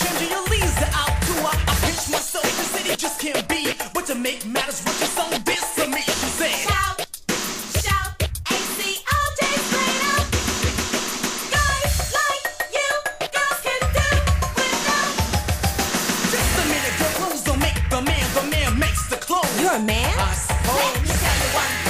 your leads the. I pinch myself, the city just can't be. But to make matters worse, it's on this to me. You say, shout, shout, ACO days later. Guys like you, girls can do without. Just a minute, girl, clothes don't make the man, the man makes the clothes. You're a man? I suppose. Let me tell you one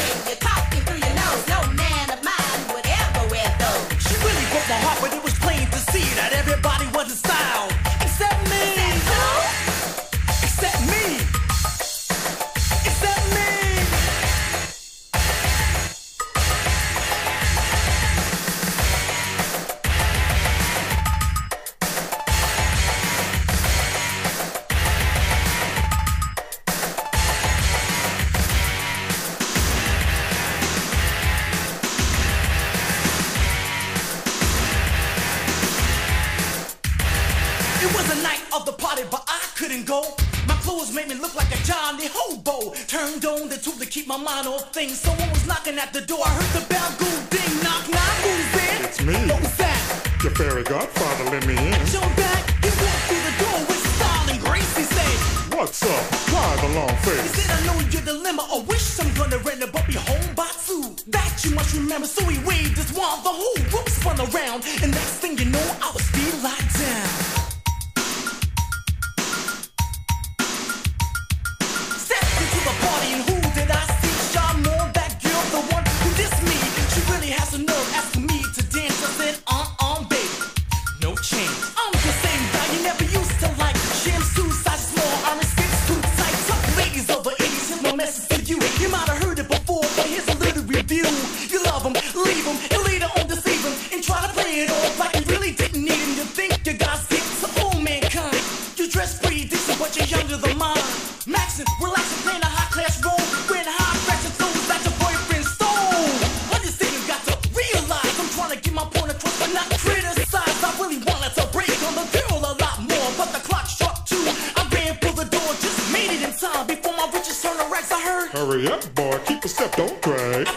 It was the night of the party, but I couldn't go. My clothes made me look like a Johnny Hobo. Turned on the tube to keep my mind on things. Someone was knocking at the door. I heard the bell go ding, knock, knock. Who's there? It's me. What was that? Your fairy godfather let me in. Jump back. He walked through the door with style and grace. He said, What's up? Why the long He said, I know your dilemma. I wish I'm gonna rent it, but be home by two. That you must remember. So he waved his wand. The whole room spun around. And next thing you know, I was has the nerve asking me to dance. I said, uh-uh, baby, no chance. I'm the same guy you never used to like. Jam suicide small, orange skin suit tight. Tough ladies over 80s, here's my message to you. You might have heard it before, but here's a little review. You love them, leave them, Hurry up, boy, keep a step, don't drag.